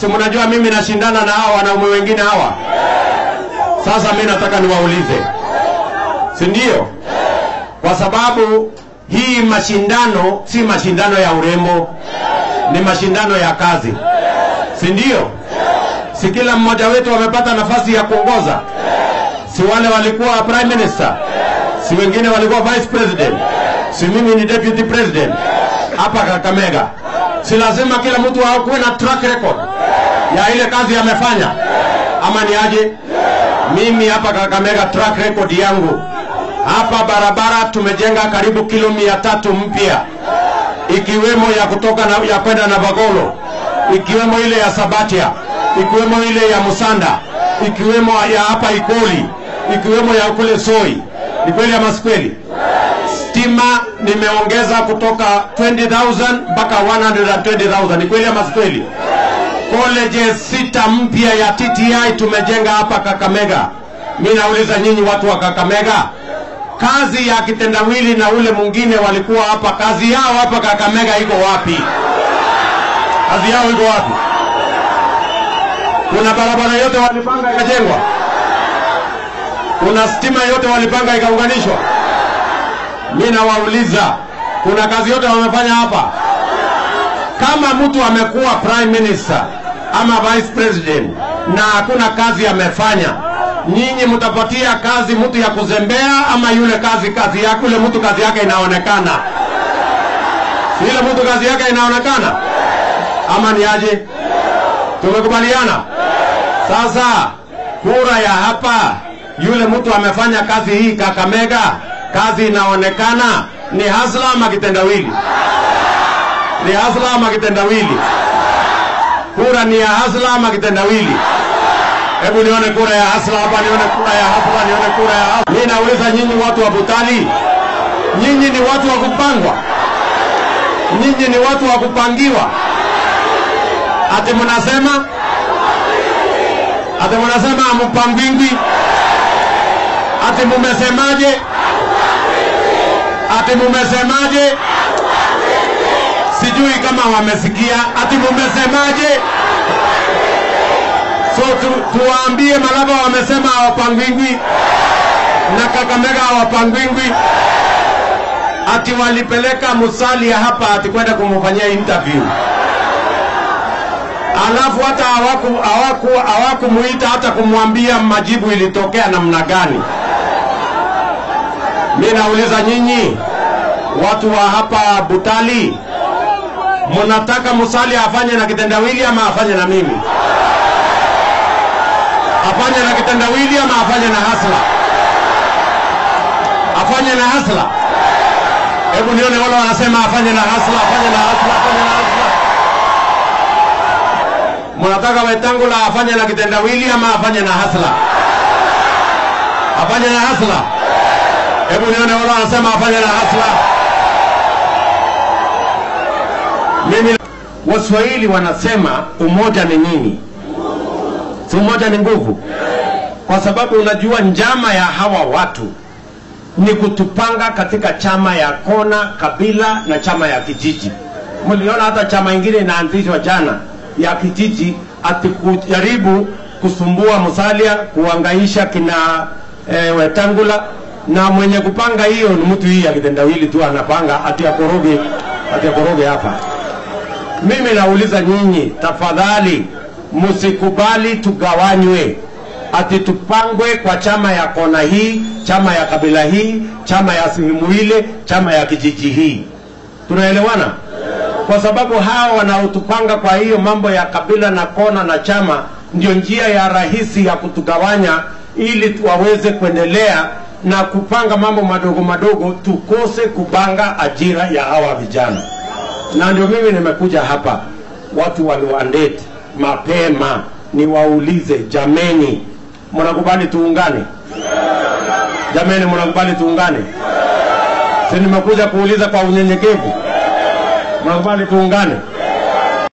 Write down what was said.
si mnajua mimi nashindana na hawa wanaume wengine hawa. Sasa mi nataka niwaulize, si ndio? Kwa sababu hii mashindano si mashindano ya urembo, ni mashindano ya kazi, si ndio? Si kila mmoja wetu amepata nafasi ya kuongoza? Si wale walikuwa prime minister, si wengine walikuwa vice president, si mimi ni deputy president hapa Kakamega. Si lazima kila mtu akuwe na track record ya ile kazi amefanya, ama ni aje? Mimi hapa Kakamega, track record yangu hapa barabara tumejenga karibu kilo mia tatu mpya ikiwemo ya kutoka na, ya kwenda na Bagolo, ikiwemo ile ya Sabatia, ikiwemo ile ya Musanda, ikiwemo ya hapa Ikoli, ikiwemo ya kule Soi. Ni kweli ya masikweli kweli? Stima nimeongeza kutoka 20,000 mpaka 120,000. Ni kweli ya si kweli? Colleges sita mpya ya TTI tumejenga hapa Kakamega. Mi nauliza nyinyi watu wa Kakamega, kazi ya kitendawili na ule mwingine walikuwa hapa, kazi yao hapa Kakamega iko wapi? Kazi yao iko wapi? Kuna barabara yote walipanga ikajengwa? Kuna stima yote walipanga ikaunganishwa? Mimi nawauliza, kuna kazi yote wamefanya hapa? Kama mtu amekuwa prime minister ama vice president na hakuna kazi amefanya, nyinyi mtapatia kazi mtu ya kuzembea ama yule kazi kazi yake yule mtu kazi yake inaonekana? Yule mtu kazi yake inaonekana ama ni aje? Tumekubaliana sasa. Kura ya hapa, yule mtu amefanya kazi hii Kakamega, kazi inaonekana, ni hasla ama kitendawili? Ni hasla ama kitendawili? Kura ni ya hasla ama kitendawili? Hebu nione kura ya hasla hapa, nione kura ya hasla, nione kura ya hasla. Mimi nauliza nyinyi watu wa Butali, nyinyi ni watu wa kupangwa? Nyinyi ni watu wa kupangiwa? Ati mnasema ati mnasema hamupangwingwi? Ati mumesemaje? Ati mumesemaje? Sijui kama wamesikia. Ati mumesemaje? So tu, tuwaambie Malaba wamesema hawapangwingwi na Kakamega hawapangwingwi. Ati walipeleka Musalia hapa ati kwenda kumfanyia interview, alafu hata hawaku hawaku hawakumuita hata kumwambia majibu ilitokea namna gani. Mi nauliza nyinyi watu wa hapa Butali, mnataka Musalia afanye na kitendawili ama afanye na mimi? afanye na kitendawili ama afanye na hasla? Afanye na hasla. Hebu nione wale wanasema afanye na hasla, afanye na hasla, afanye na hasla. Mnataka Wetangula afanye na kitendawili ama afanye na hasla? Afanye na hasla. Hebu nione wale wanasema afanye na hasla. Mimi Waswahili wanasema umoja ni nini? si umoja ni nguvu, kwa sababu unajua njama ya hawa watu ni kutupanga katika chama ya kona, kabila na chama ya kijiji. Mliona hata chama ingine inaanzishwa jana ya kijiji, ati kujaribu kusumbua Musalia, kuangaisha kina e, Wetangula, na mwenye kupanga hiyo ni mtu hii akitendawili kitendawili tu anapanga ati akoroge, ati hapa. Mimi nauliza nyinyi, tafadhali msikubali tugawanywe, ati tupangwe kwa chama ya kona hii, chama ya kabila hii, chama ya sehemu ile, chama ya kijiji hii. Tunaelewana? Kwa sababu hawa wanaotupanga kwa hiyo mambo ya kabila na kona na chama, ndio njia ya rahisi ya kutugawanya, ili waweze kuendelea na kupanga mambo madogo madogo, tukose kupanga ajira ya hawa vijana. Na ndio mimi nimekuja hapa, watu waliwandeti mapema niwaulize, jameni, mnakubali tuungane? Jameni, mnakubali tuungane? Si nimekuja kuuliza kwa unyenyekevu, mnakubali tuungane?